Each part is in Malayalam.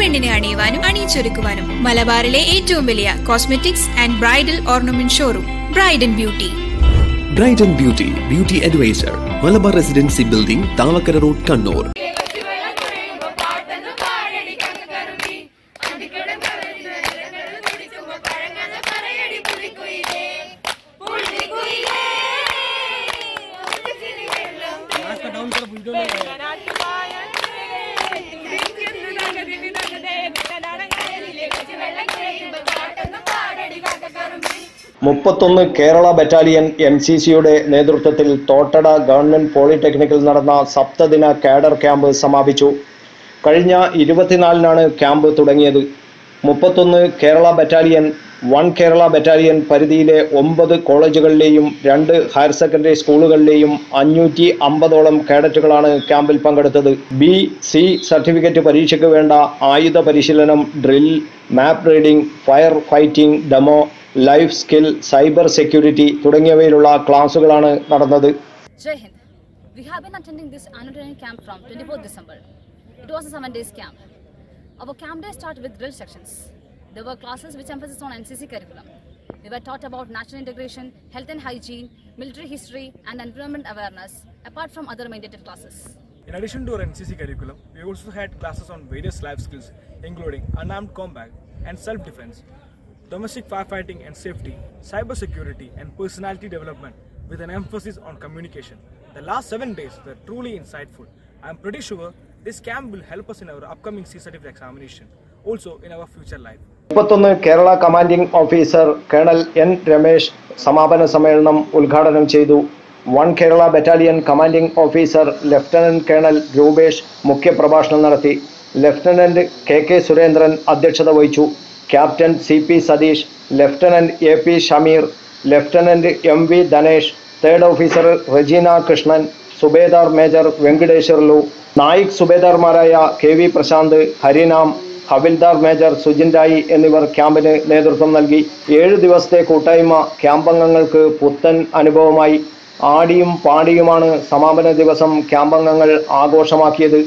പെണ്ണിനെ അണിയുവാനും അണിയിച്ചൊരുക്കുവാനും മലബാറിലെ ഏറ്റവും വലിയ cosmetics and bridal ornament showroom Bridan and beauty Bridan and beauty beauty advisor Malabar residency building Thavakkara road Kannur മുപ്പത്തൊന്ന് കേരള ബറ്റാലിയൻ എം സി സിയുടെ നേതൃത്വത്തിൽ തോട്ടട ഗവൺമെന്റ് പോളിടെക്നിക്കിൽ നടന്ന സപ്തദിന കാഡർ ക്യാമ്പ് സമാപിച്ചു. കഴിഞ്ഞ ഇരുപത്തിനാലിനാണ് ക്യാമ്പ് തുടങ്ങിയത്. മുപ്പത്തൊന്ന് Kerala battalion one Kerala battalion പരിധിയിലെ ഒമ്പത് കോളേജുകളിലെയും രണ്ട് ഹയർ സെക്കൻഡറി സ്കൂളുകളിലെയും അഞ്ഞൂറ്റി അമ്പതോളം കേഡറ്റുകളാണ് ക്യാമ്പിൽ പങ്കെടുത്തത് ബി സി സർട്ടിഫിക്കറ്റ് പരീക്ഷയ്ക്ക് വേണ്ട ആയുധ പരിശീലനം drill map reading fire fighting demo life skill cyber security തുടങ്ങിയവയിലുള്ള ക്ലാസുകളാണ് നടന്നത് Jai Hind We have been attending this annual training camp from 24th December. It was a seven days camp. Our camp day started with drill sections. There were classes which emphasized on NCC curriculum. We were taught about national integration, health and hygiene, military history, and environment awareness, apart from other mandated classes. In addition to our NCC curriculum, we also had classes on various life skills, including unarmed combat and self-defense, domestic firefighting and safety, cybersecurity, and personality development, with an emphasis on communication. The last seven days were truly insightful. I am pretty sure this camp will help us in our upcoming C certificate examination, also in our future life. മുപ്പത്തൊന്ന് Kerala commanding officer colonel N Ramesh സമാപന സമ്മേളനം ഉദ്ഘാടനം ചെയ്തു. One Kerala battalion commanding officer lieutenant colonel Rupesh മുഖ്യപ്രഭാഷണം നടത്തി. ലഫ്റ്റനന്റ് കെ കെ സുരേന്ദ്രൻ അധ്യക്ഷത വഹിച്ചു. Captain C P Satheesh lieutenant A P Shameer lieutenant M V Dhanesh third officer Regina Krishnan subedar major Venkateswarlu naik സുബേദാർമാരായ K V Prashanth Harinam havildar major സുജിൻഡായി എന്നിവർ ക്യാമ്പിന് നേതൃത്വം നൽകി. ഏഴ് ദിവസത്തെ കൂട്ടായ്മ ക്യാമ്പംഗങ്ങൾക്ക് പുത്തൻ അനുഭവമായി. ആടിയും പാടിയുമാണ് സമാപന ദിവസം ക്യാമ്പംഗങ്ങൾ ആഘോഷമാക്കിയത്.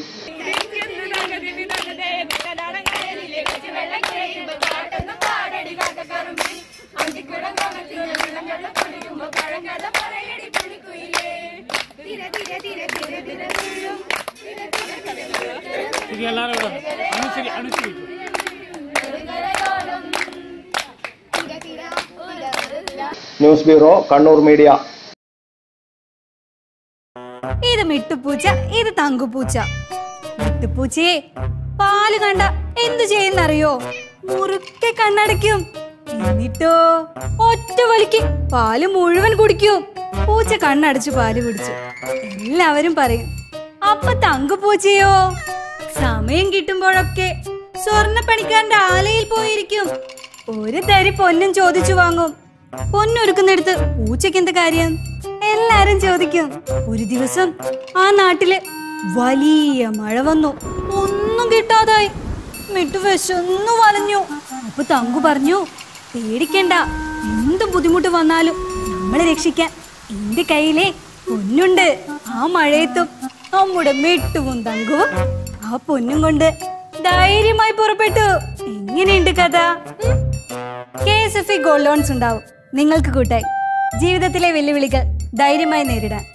News bureau Kannur media. ഇത് മിട്ടുപൂച്ച ഇത് തങ്കുപൂച്ച. മിട്ടുപൂച്ചയെ പാൽ കണ്ട എന്തു ചെയ്യുന്നറിയോ? മുറുക്കെ കണ്ണടയ്ക്കും. എന്നിട്ടോ ഒറ്റ വലിക്ക് പാൽ മുഴുവൻ കുടിക്കും. പൂച്ച കണ്ണടച്ചു പാൽ കുടിച്ചു. എല്ലാവരും പറയും അപ്പൊ തങ്കുപൂച്ചയോ? സമയം കിട്ടുമ്പോഴൊക്കെ സ്വർണപ്പണിക്കാരന്റെ ആലയിൽ പോയിരിക്കും. ഒരു തരി പൊന്നും ചോദിച്ചു വാങ്ങും. പൊന്നൊരുക്കുന്നിടത്ത് പൂച്ചയ്ക്ക് എന്ത് കാര്യം? എല്ലാരും ചോദിക്കും. ഒരു ദിവസം ആ നാട്ടിൽ വലിയ മഴ വന്നു. ഒന്നും കിട്ടാതായി. മിട്ടു വിശന്നു വലഞ്ഞു. അപ്പൊ തങ്കു പറഞ്ഞു പേടിക്കണ്ട. എന്ത് ബുദ്ധിമുട്ട് വന്നാലും നമ്മളെ രക്ഷിക്കാൻ എന്റെ കയ്യിലെ പൊന്നുണ്ട്. ആ മഴയത്തും നമ്മുടെ മിട്ടുവും തങ്കുവും പൊന്നും കൊണ്ട് ധൈര്യമായി പുറപ്പെട്ടു. എങ്ങനെയുണ്ട് കഥ? K S F E gold loans ഉണ്ടാവും. നിങ്ങൾക്ക് കൂട്ടായി ജീവിതത്തിലെ വെല്ലുവിളികൾ ധൈര്യമായി നേരിടാൻ.